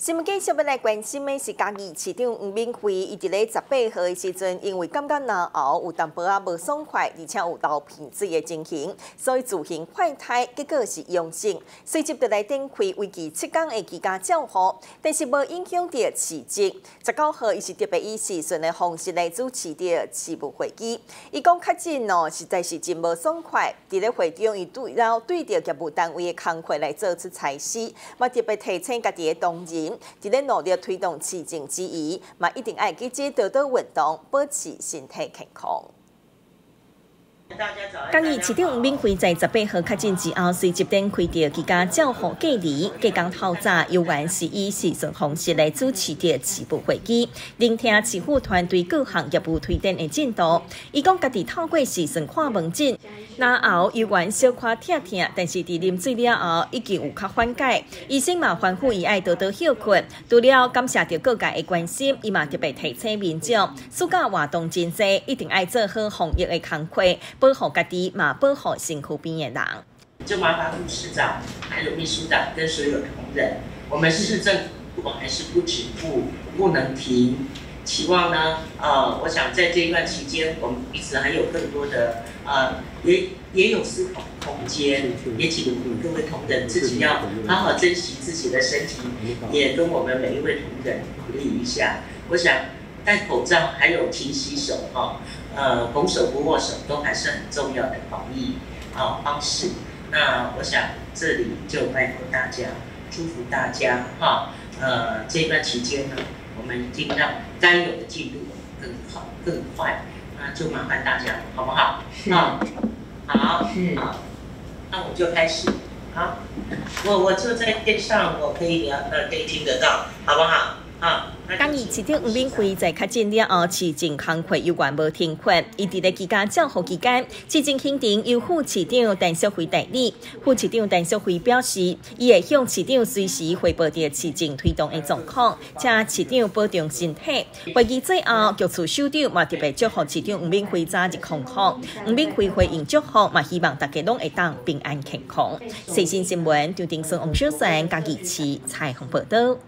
新闻继续要来关心的是，家己市长吴敏惠，伊伫咧十八号的时阵，因为感觉难熬，有淡薄仔无爽快，而且有流鼻水的情形，所以自行快胎，结果是阳性，随即就来展开为期七天的居家照护，但是无影响到市集。十九号，伊是特别以时阵的方式来主持的事务会议，伊讲确诊哦，实在是真无爽快。伫咧会中，伊对了对着业务单位的工作来做出采示，嘛特别提醒家己的同仁。伫咧努力推动市政之余，嘛一定爱记得多多运动，保持身体健康。嘉义市长吴敏惠在十八号确诊之后，随即展开着几家照护隔离。加工透早，有原是以视讯方式来主持着事务会议，聆听市府团队各项业务推展的进度。伊讲家己透过视讯看门诊，然后有原小可疼疼，但是伫啉水了后已经有较缓解。医生嘛吩咐伊爱多多休困。除了感谢着各界的关心，伊嘛特别提醒民众，暑假活动真多，一定爱做好防疫的工作。保护家己嘛，保护辛苦边的人。就麻烦副市长、还有秘书长跟所有同仁，我们市政府还是不止步，不能停。期望呢，呃，我想在这一段期间，我们彼此还有更多的呃，也也有思考空间，也请各位同仁自己要好好珍惜自己的身体，也跟我们每一位同仁鼓励一下。我想戴口罩，还有勤洗手，哈。呃，拱手不握手都还是很重要的防疫啊方式。那我想这里就拜托大家，祝福大家哈。呃，这段期间呢，我们一定让该有的进度更好更快。那就麻烦大家，好不好？啊，好，是好。那我就开始。好，我我就在电上，我可以聊，呃，可以听得到，好不好？啊。市长吴敏惠在确诊了后，市政康会有关无停困，伊伫咧期间照护期间，市政肯定由副市长陈淑慧代理。副市长陈淑慧表示，伊会向市长随时汇报着市政推动的状况，请市长保重身体。会议最后，局处首长嘛特别祝福市长吴敏惠早日康复。吴敏惠回应祝福，嘛希望大家拢会当平安健康。最新新闻，张定生、王小山、嘉义市彩虹报道。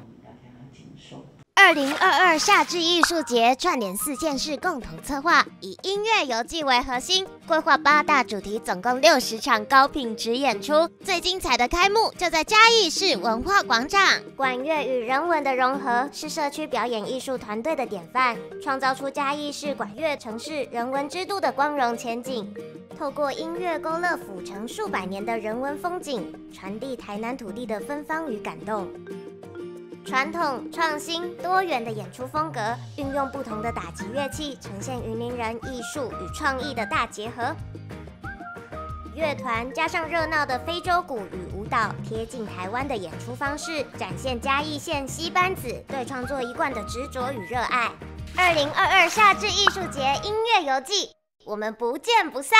二零二二夏至艺术节串联四县市共同策划，以音乐游记为核心，规划八大主题，总共六十场高品质演出。最精彩的开幕就在嘉义市文化广场。管乐与人文的融合是社区表演艺术团队的典范，创造出嘉义市管乐城市人文之都的光荣前景。透过音乐勾勒府城数百年的人文风景，传递台南土地的芬芳与感动。传统、创新、多元的演出风格，运用不同的打击乐器，呈现云林人艺术与创意的大结合。乐团加上热闹的非洲鼓与舞蹈，贴近台湾的演出方式，展现嘉义县西班子对创作一贯的执着与热爱。二零二二夏至艺术节音乐游记，我们不见不散。